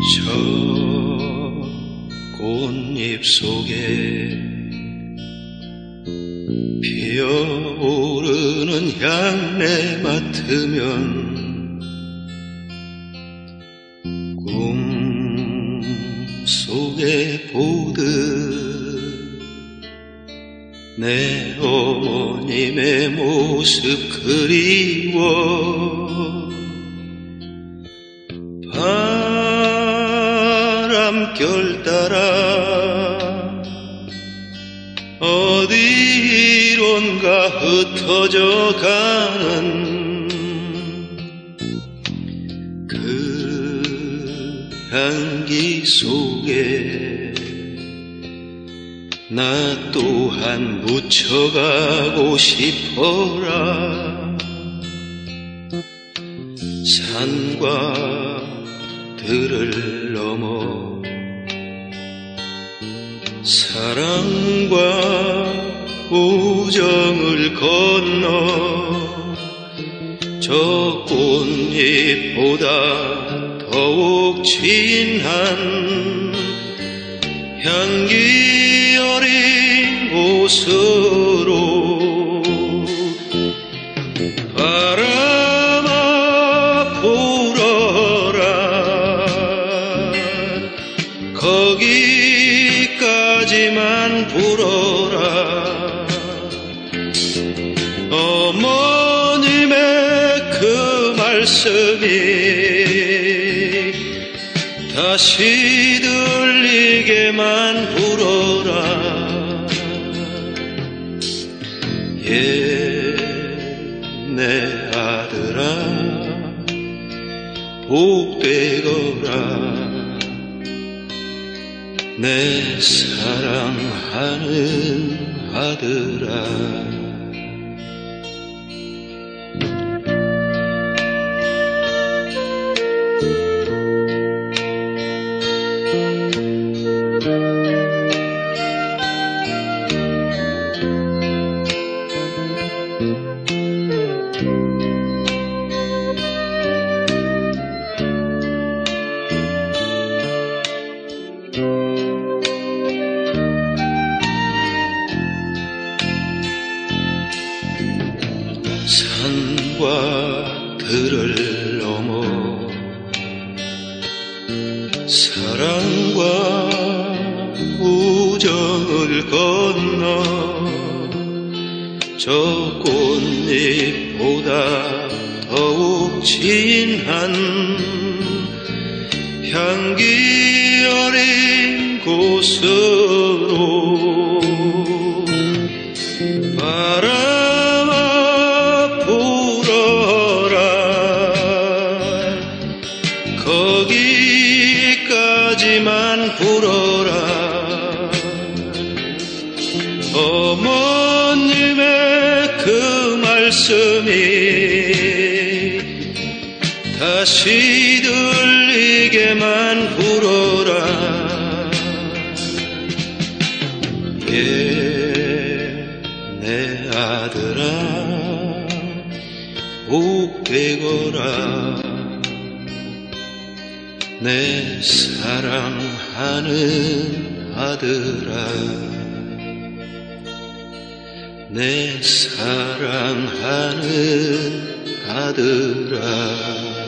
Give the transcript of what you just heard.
저 꽃잎 속에 피어오르는 향내 맡으면 꿈 속에 보듯 내 어머님의 모습 그리워 바람결 따라 어디론가 흩어져 가는 그 향기 속에 나 또한 묻혀가고 싶어라. 산과 들을 넘어 사랑과 우정을 건너 저 꽃잎보다 더욱 진한 향기 어린 곳으로 바람아 불어라. 거기까지만 불어라 어머님의 그 말씀이 다시 들리게만 불어라. 예내 아들아 복되거라. 내 사랑하는 아들아 산과 들을 넘어 사랑과 우정을 건너 저 꽃잎보다 더욱 진한 향기 어린 곳으로 바람아 불어라. 거기 까지만 불어라. 어머님의 그 말씀이 다시 들리게만 불어라. 예내 아들아 복되거라 내 사랑하는 아들아 내 사랑하는 아들아